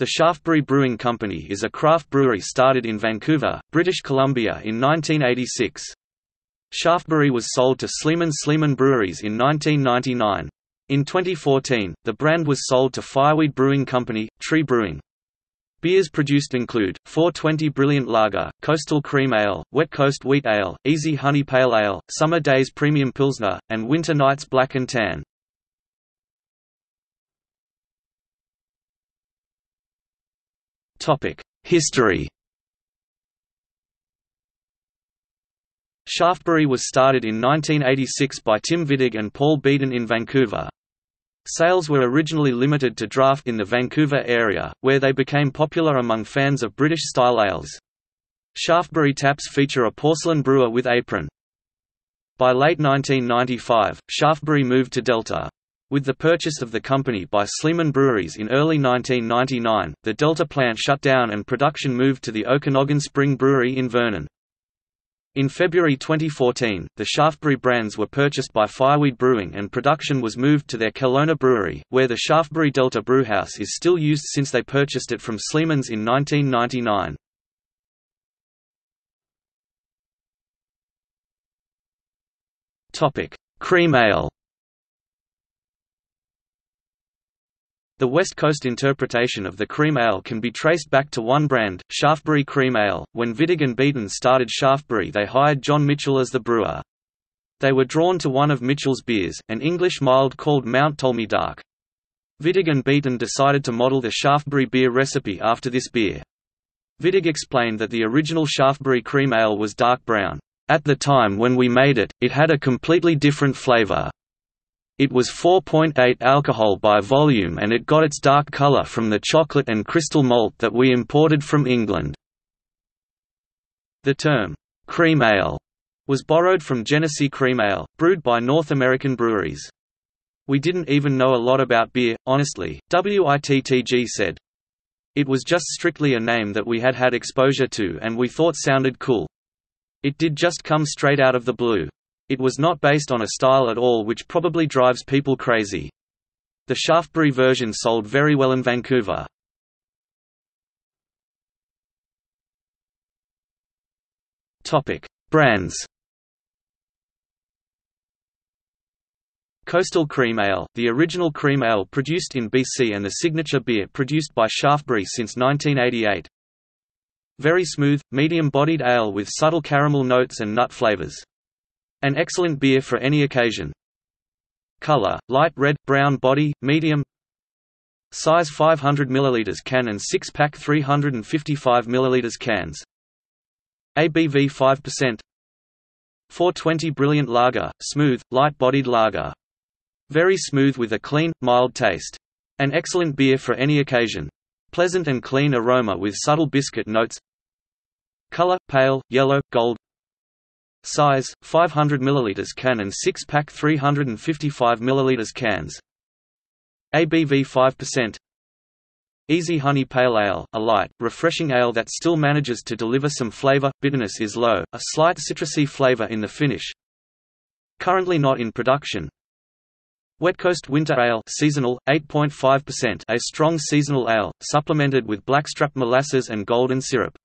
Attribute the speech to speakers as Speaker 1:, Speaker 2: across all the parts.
Speaker 1: The Shaftebury Brewing Company is a craft brewery started in Vancouver, British Columbia in 1986. Shaftebury was sold to Sleeman Sleeman Breweries in 1999. In 2014, the brand was sold to Fireweed Brewing Company, Tree Brewing. Beers produced include, 420 Brilliant Lager, Coastal Cream Ale, Wet Coast Wheat Ale, Easy Honey Pale Ale, Summer Days Premium Pilsner, and Winter Nights Black and Tan. History Shaftebury was started in 1986 by Tim Wittig and Paul Beaton in Vancouver. Sales were originally limited to draft in the Vancouver area, where they became popular among fans of British-style ales. Shaftebury taps feature a porcelain brewer with apron. By late 1995, Shaftebury moved to Delta. With the purchase of the company by Sleeman Breweries in early 1999, the Delta plant shut down and production moved to the Okanagan Spring Brewery in Vernon. In February 2014, the Shaftebury brands were purchased by Fireweed Brewing and production was moved to their Kelowna brewery, where the Shaftebury Delta Brewhouse is still used since they purchased it from Sleeman's in 1999. Cream ale The West Coast interpretation of the cream ale can be traced back to one brand, Shaftebury Cream Ale. When Wittig and Beaton started Shaftebury they hired John Mitchell as the brewer. They were drawn to one of Mitchell's beers, an English mild called Mount Ptolemy Dark. Wittig and Beaton decided to model the Shaftebury beer recipe after this beer. Wittig explained that the original Shaftebury cream ale was dark brown. At the time when we made it, it had a completely different flavor. It was 4.8 alcohol by volume and it got its dark color from the chocolate and crystal malt that we imported from England. The term, cream ale, was borrowed from Genesee Cream Ale, brewed by North American breweries. We didn't even know a lot about beer, honestly, Wittig said. It was just strictly a name that we had had exposure to and we thought sounded cool. It did just come straight out of the blue. It was not based on a style at all which probably drives people crazy. The Shaftebury version sold very well in Vancouver. Topic: Brands. Coastal Cream Ale, the original cream ale produced in BC and the signature beer produced by Shaftebury since 1988. Very smooth, medium-bodied ale with subtle caramel notes and nut flavors. An excellent beer for any occasion. Color: light red, brown body, medium. Size 500 ml can and 6-pack 355 ml cans. ABV 5%. 420 Brilliant Lager, smooth, light-bodied lager. Very smooth with a clean, mild taste. An excellent beer for any occasion. Pleasant and clean aroma with subtle biscuit notes. Color: pale, yellow, gold. Size: 500 ml can and 6-pack 355 ml cans. ABV 5%. Easy Honey Pale Ale, a light, refreshing ale that still manages to deliver some flavor, bitterness is low, a slight citrusy flavor in the finish. Currently not in production. Wet Coast Winter Ale seasonal, 8.5% a strong seasonal ale, supplemented with blackstrap molasses and golden syrup.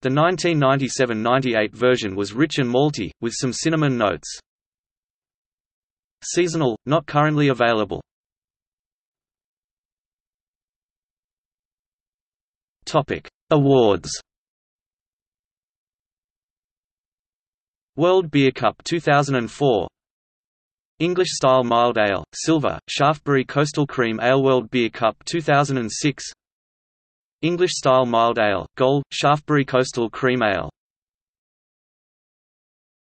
Speaker 1: The 1997–98 version was rich and malty, with some cinnamon notes. Seasonal, not currently available. Topic: Awards. World Beer Cup 2004 English Style Mild Ale, Silver, Shaftebury Coastal Cream Ale World Beer Cup 2006 English-style mild ale, gold, Shaftebury Coastal Cream Ale